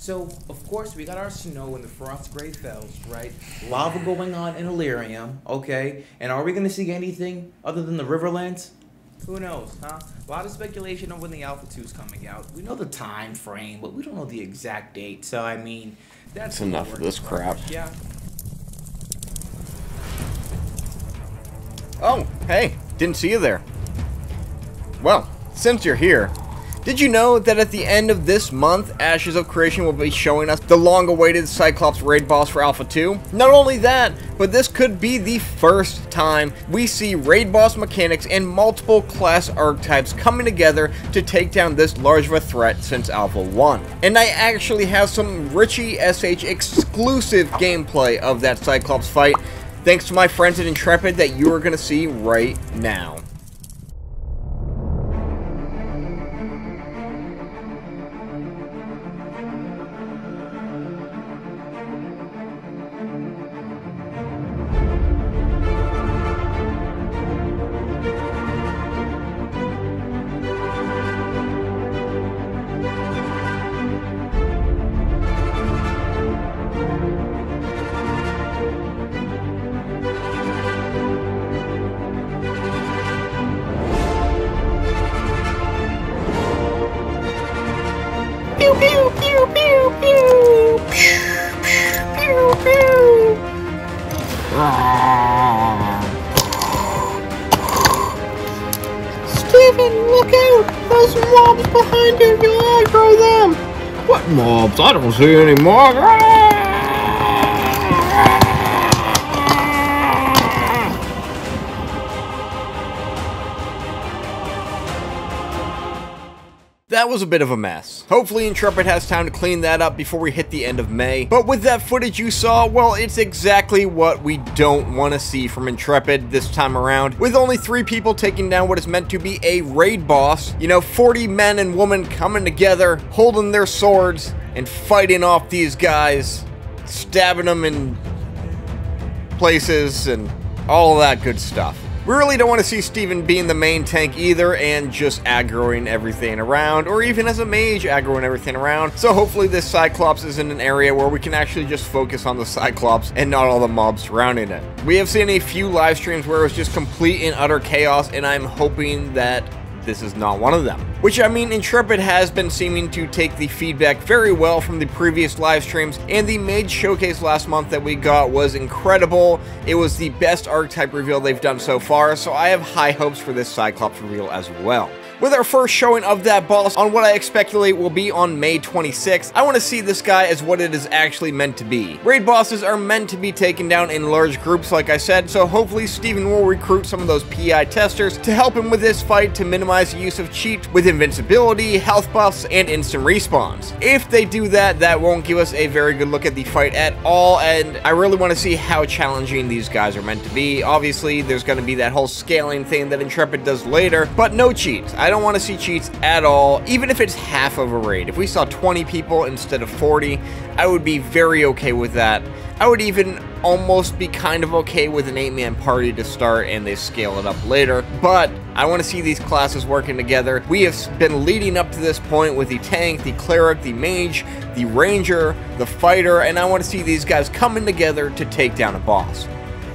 So, of course, we got our snow and the frost gray Fells, right? Lava going on in Illyrium, okay? And are we going to see anything other than the Riverlands? Who knows, huh? A lot of speculation on when the Alpha 2 is coming out. We know the time frame, but we don't know the exact date. So, I mean, that's That's enough of this crap. Yeah. Oh, hey, didn't see you there. Well, since you're here, did you know that at the end of this month, Ashes of Creation will be showing us the long-awaited Cyclops raid boss for Alpha 2? Not only that, but this could be the first time we see raid boss mechanics and multiple class archetypes coming together to take down this large of a threat since Alpha 1. And I actually have some Ritchie SH exclusive gameplay of that Cyclops fight, thanks to my friends at Intrepid that you are going to see right now. Pew pew pew pew pew. Pew pew. Steven, look out! Those mobs behind you, you'll aggro them! What mobs? I don't see any mobs. That was a bit of a mess. Hopefully Intrepid has time to clean that up before we hit the end of May. But with that footage you saw, well, it's exactly what we don't want to see from Intrepid this time around. With only three people taking down what is meant to be a raid boss, you know, 40 men and women coming together, holding their swords, and fighting off these guys, stabbing them in places, and all that good stuff. We really don't want to see Steven being the main tank either and just aggroing everything around, or even as a mage aggroing everything around. So hopefully this Cyclops is in an area where we can actually just focus on the Cyclops and not all the mobs surrounding it. We have seen a few live streams where it was just complete and utter chaos, and I'm hoping that this is not one of them. Which I mean, Intrepid has been seeming to take the feedback very well from the previous live streams, and the Mage Showcase last month that we got was incredible. It was the best archetype reveal they've done so far, so I have high hopes for this Cyclops reveal as well. With our first showing of that boss on what I speculate will be on May 26th, I want to see this guy as what it is actually meant to be. Raid bosses are meant to be taken down in large groups like I said, so hopefully Steven will recruit some of those PI testers to help him with this fight to minimize the use of cheat with invincibility, health buffs, and instant respawns. If they do that, that won't give us a very good look at the fight at all, and I really want to see how challenging these guys are meant to be. Obviously, there's going to be that whole scaling thing that Intrepid does later, but no cheats. I don't want to see cheats at all, even if it's half of a raid. If we saw 20 people instead of 40, I would be very okay with that. I would even almost be kind of okay with an 8-man party to start and they scale it up later, but I want to see these classes working together. We have been leading up to this point with the tank, the cleric, the mage, the ranger, the fighter, and I want to see these guys coming together to take down a boss.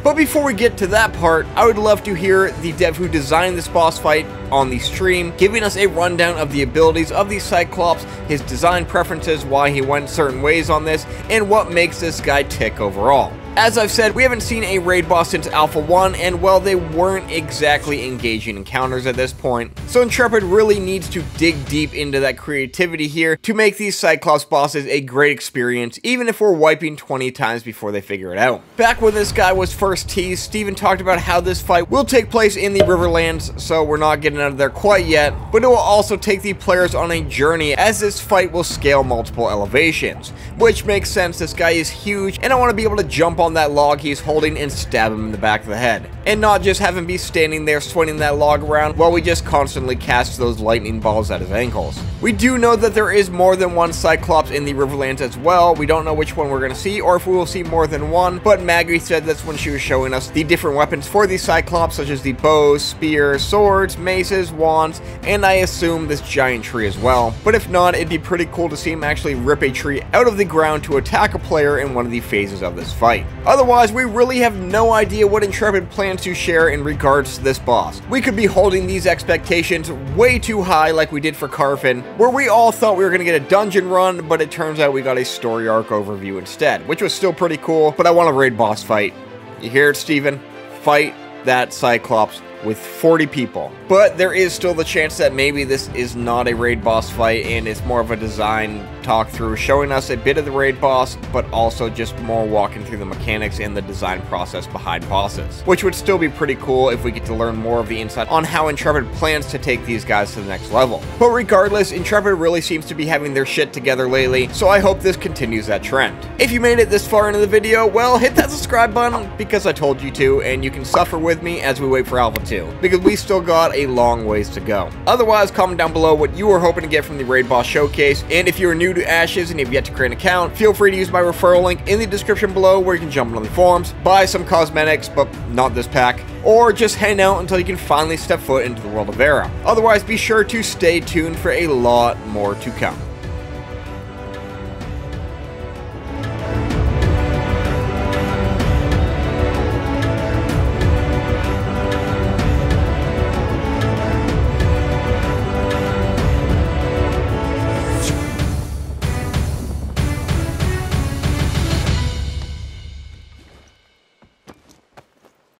But before we get to that part, I would love to hear the dev who designed this boss fight on the stream, giving us a rundown of the abilities of the Cyclops, his design preferences, why he went certain ways on this, and what makes this guy tick overall. As I've said, we haven't seen a raid boss since Alpha 1, and well, they weren't exactly engaging encounters at this point. So Intrepid really needs to dig deep into that creativity here to make these Cyclops bosses a great experience, even if we're wiping 20 times before they figure it out. Back when this guy was first teased, Steven talked about how this fight will take place in the Riverlands, so we're not getting out of there quite yet, but it will also take the players on a journey as this fight will scale multiple elevations, which makes sense, this guy is huge, and I want to be able to jump on that log he's holding and stab him in the back of the head. And not just have him be standing there swinging that log around while we just constantly cast those lightning balls at his ankles. We do know that there is more than one Cyclops in the Riverlands as well. We don't know which one we're going to see or if we will see more than one, but Maggie said that's when she was showing us the different weapons for the Cyclops, such as the bows, spears, swords, maces, maces, wands, and I assume this giant tree as well. But if not, it'd be pretty cool to see him actually rip a tree out of the ground to attack a player in one of the phases of this fight. Otherwise, we really have no idea what Intrepid plans to share in regards to this boss. We could be holding these expectations way too high like we did for Carphin, where we all thought we were going to get a dungeon run, but it turns out we got a story arc overview instead, which was still pretty cool, but I want a raid boss fight. You hear it, Steven? Fight that Cyclops with 40 people. But there is still the chance that maybe this is not a raid boss fight and it's more of a design talk through, showing us a bit of the raid boss, but also just more walking through the mechanics and the design process behind bosses. Which would still be pretty cool if we get to learn more of the insight on how Intrepid plans to take these guys to the next level. But regardless, Intrepid really seems to be having their shit together lately, so I hope this continues that trend. If you made it this far into the video, well, hit that subscribe button because I told you to, and you can suffer with me as we wait for Alpha 2, because we still got a long ways to go. Otherwise, comment down below what you were hoping to get from the Raid Boss Showcase, and if you're new to Ashes and you've yet to create an account, feel free to use my referral link in the description below where you can jump on the forums, buy some cosmetics, but not this pack, or just hang out until you can finally step foot into the world of Verra. Otherwise, be sure to stay tuned for a lot more to come.